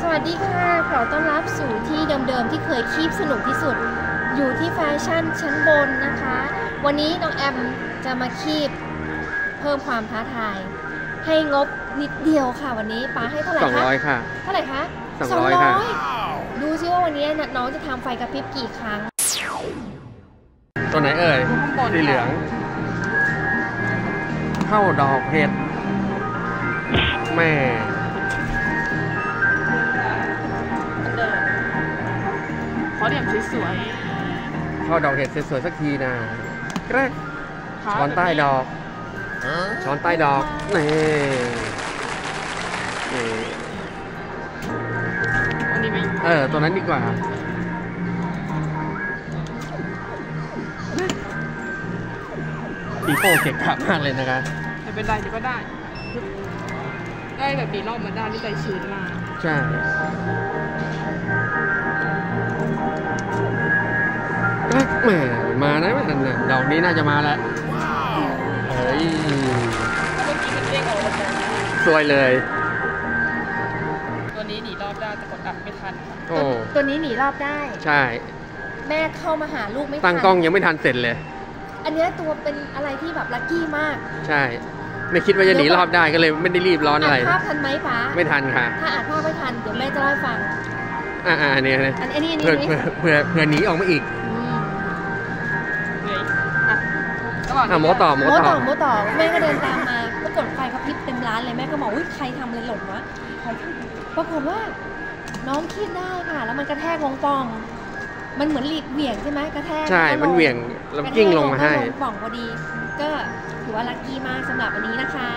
สวัสดีค่ะ ขอต้อนรับสู่ที่เดิมๆ ที่เคยคีบสนุกที่สุด อยู่ที่แฟชั่นชั้นบนนะคะ วันนี้น้องแอมจะมาคีบเพิ่มความท้าทาย ให้งบนิดเดียวค่ะ วันนี้ป้าให้เท่าไหร่สองคะร้อยค่ะ เท่าไหร่คะสองร้อยค่ะ200ดูซิว่าวันนี้น้องจะทำไฟกระพริบกี่ครั้ง ตัวไหนเอ่ยข้างบนสีเหลือง เข้าดอกเห็ด แม่ เหลี่ยมสวยเข้าดอกเห็ดสวยๆสักทีนะแกรกๆช้อนใต้ดอก ช้อนใต้ดอกนี่นี่อันนี้ไหมเออตัวนั้นดีกว่าปีโป้เก่งขามากเลยนะคะไม่เป็นไรเดี๋ยวก็ได้ ได้แบบนี้รอบมาได้นี่ใจชื้นมาก ใช่ แกรกแหมมานะมันน่ะดอกนี้น่าจะมาแล้วเฮ้ยเมื่อกี้มันเด้งออกมาจากนี้สวยเลย ตัวนี้หนีรอบได้แต่กดอัดไม่ทันค่ะโอ้ ตัวนี้หนีรอบได้ ใช่ แม่เข้ามาหาลูกไม่ทันตั้งกล้องยังไม่ทันเสร็จเลย อันเนี้ยตัวเป็นอะไรที่แบบลัคกี้มากใช่ ไม่คิดว่าจะหนีรอบได้ก็เลยไม่ได้รีบร้อนอะไร อ่านภาพทันไหมป้าไม่ทันค่ะ ถ้าอ่านภาพไม่ทันเดี๋ยวแม่จะเล่าให้ฟัง อ่าอ่าเนี่ยเนี่ยอันอันนี้อันนี้เผื่ออันนี้ เผื่อเผื่อเผื่อหนีออกมาอีก ระหว่างอะหมอต่อหมอโมต่ต่ออโมต่อแม่ก็เดินตามมาปรากฏไฟกระพริบเต็มร้านเลยแม่ก็บอกอุ้ยใครทำอะไรหล่นวะใครทำปรากฏว่า น้องคิดได้ค่ะ แล้วมันกระแทกลงปล่อง มันเหมือนหลีดเหวี่ยงใช่ไหมกระแทกใช่ แล้มันเหวี่ยงแล้วกิ้งลงมาให้ กระแทกลงปล่องพอดี ก็ถือว่าลัคกี้มากสำหรับวันนี้นะคะ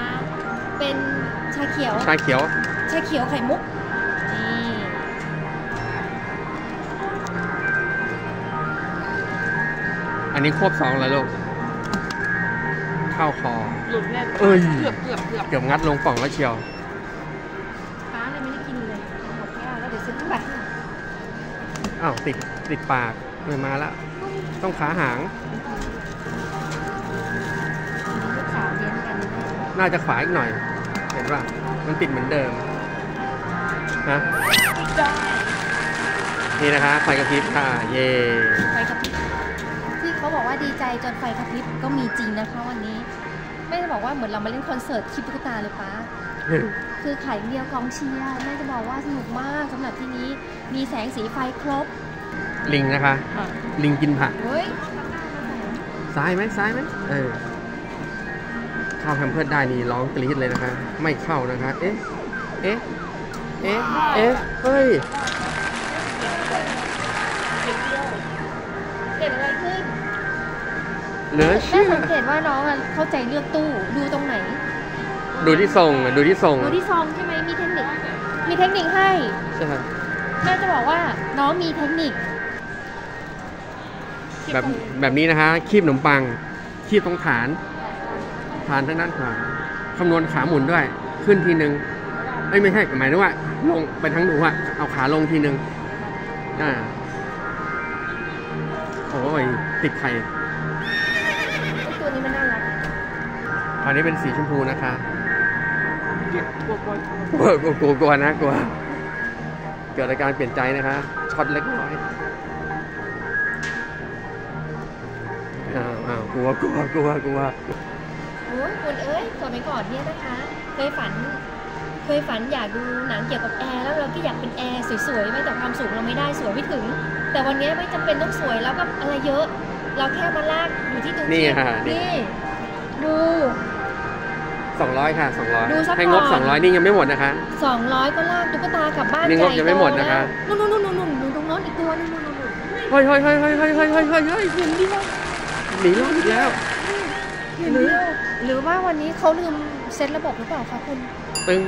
เป็นชาเขียว ชาเขียว ชาเขียวไข่มุก นี่อันนี้ควบสองแล้วลูก เข้าคอ หลุดแน่เอ้ย เกือบเกือบเกือบเกือบงัดลงปล่องแล้วเชียวป้าเลยไม่ได้กินเลยหมดแก้วแล้วเดี๋ยวซื้อไปอ้าวติดติดปากเลยมาแล้วต้องขาหาง ลูกสาวเลี้ยงกันน่าจะขวาอีกหน่อย เห็นป่ะ มันติดเหมือนเดิมนะนี่นะคะไฟกระพริบค่ะ เย่ไฟกระพริบที่ เขาบอกว่าดีใจจนไฟกระพริบก็มีจริงนะคะวันนี้ ไม่ได้บอกว่าเหมือนเรามาเล่นคอนเสิร์ตคลิปตุ๊กตาเลยป้าคือขายเดียวกองเชียร์แม่จะบอกว่าสนุกมากสำหรับที่นี้มีแสงสีไฟครบ ลิงนะคะอะลิงกินผักเฮ้ยซ้ายไหมซ้ายไหมเออเข้าแฮมเพิร์ดได้นี่ร้องกรี๊ดเลยนะคะ ไม่เข้านะคะ เอ๊ะเอ๊ะเอ๊ะเอ๊ะเฮ้ยเกิดอะไรขึ้น เหลือแม่เชื่อสังเกตว่าน้องอะเข้าใจเลือกตู้ดูตรงไหน ดูที่ทรงอะดูที่ทรงดูที่ซองใช่ไหมมีเทคนิค มีเทคนิคให้ ใช่แม่จะบอกว่าน้องมีเทคนิคแบบแบบนี้นะคะคีบขนมปังคีบตรงฐาน ฐานทางด้านขวาคำนวณขาหมุนด้วย ขึ้นทีนึงเอ้ยไม่ใช่หมายถึงว่า ลงไปทั้งหนูอะเอาขาลงทีนึงอ่าโอ้ยติดไข่ อันนี้เป็นสีชมพูนะคะกลัวกลัวกลัวกลัวกลัวกลัวนะกลัว เกิดอาการเปลี่ยนใจนะคะ ช็อตเล็กน้อยอ้าวอ้าวกลัวกลัวกลัวกลัวโอ้ยคุณเอ้ยสมัยก่อนเนี่ยนะคะ เคยฝัน เคยฝันอยากดูหนังเกี่ยวกับแอร์แล้วเราก็อยากเป็นแอร์สวยๆไม่แต่ความสูงเราไม่ได้สวยไม่ถึง แต่วันนี้ไม่จำเป็นต้องสวยแล้วก็อะไรเยอะ เราแค่มาลากอยู่ที่ตรงนี่ที่ค่ะนี่นี่ดู สองร้อยค่ะสองร้อยดูซะให้งบ ก่สออนงร้อยนี่ยังไม่หมดนะคะ สองร้อยก็ลากตุ๊กตากลับบ้านนี่งบยังไม่หมดนะคะนู่นนู่นนู่นนู่นนู่นตรงโน้นอีกตัวนึงนู่นนู่นนู่นเฮ้ยเฮ้ยเฮ้ยเฮ้ยเฮ้ยเฮ้ยเฮ้ยเฮ้ยเฮ้ยหนีเดียวหนีรอดอีกแล้วหรือหรือว่าวันนี้เขาลืมเซตระบบหรือเปล่าคะคุณ ตึง